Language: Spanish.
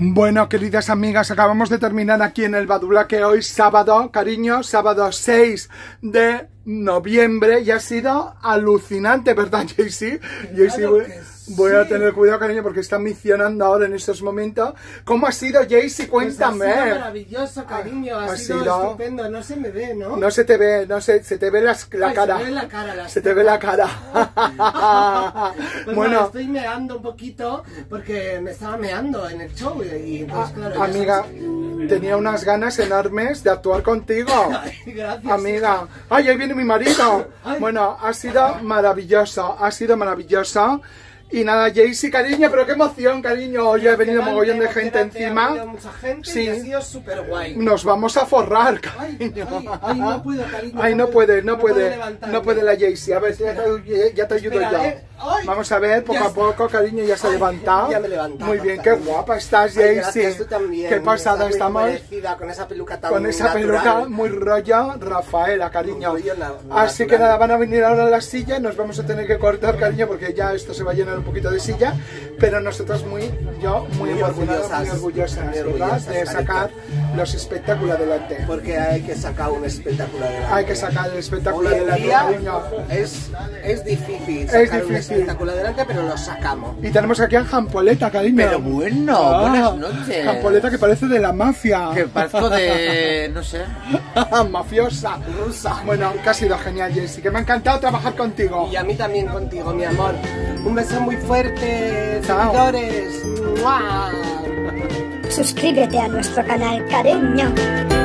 Bueno, queridas amigas, acabamos de terminar aquí en el Badulaque hoy sábado, cariño, sábado 6 de noviembre y ha sido alucinante, ¿verdad, Jaycee? Jaycee, voy, voy a tener cuidado, cariño, porque está misionando ahora en estos momentos. ¿Cómo ha sido, Jaycee? Cuéntame. Pues ha sido maravilloso, cariño, ha, ha sido, sido- estupendo, no se me ve, ¿no? No se te ve, no se, se te ve las- la Ay, cara. Se ve la cara, la Se te ve la cara. Pues bueno, estoy meando un poquito porque me estaba meando en el show y, entonces, claro, amiga, sabes- tenía unas ganas enormes de actuar contigo. Ay, Gracias. Amiga, ay, ahí viene mi marido. Ay. Bueno, ha sido maravilloso, ha sido maravilloso. Y nada, Jaycee, cariño, pero qué emoción, cariño. Hoy he venido mogollón de gente Ha encima. venido mucha gente Sí. y ha sido súper guay. Nos vamos a forrar, Ay, cariño. ay, ay, no puedo, cariño. Ay, no puede, no puede, levantarme. no puede la Jaycee. A ver, ya te, ya te ayudo Espera, yo. eh. Ay. Vamos a ver, poco a poco, cariño, ya se ha Ay, levantado. ya me levantado, Muy bien, qué guapa estás, Ay, Jaycee. Qué pasada muy estamos. con esa peluca tan Con esa natural. peluca muy rollo Rafaela, cariño. Rollo Así natural. que nada, van a venir ahora las sillas, nos vamos a tener que cortar, cariño, porque ya esto se va a llenar un poquito de silla. Pero nosotras muy, yo muy, Muy emocionadas, muy orgullosas, orgullosas, muy orgullosas, De sacar los espectáculos adelante. Porque hay que sacar un espectáculo adelante. Hay que sacar el espectáculo adelante, es, es difícil Es sacar un difícil. espectáculo adelante, pero lo sacamos. Y tenemos aquí a Jampoleta, cariño. Pero bueno, Ah, buenas noches. Jampoleta que parece de la mafia. Que parezco de. no sé. Mafiosa. Rusa. Bueno, que ha sido genial, Jessy, que me ha encantado trabajar contigo. Y a mí también contigo, mi amor. Un beso muy fuerte, Chao. seguidores. ¡Mua! Suscríbete a nuestro canal, cariño.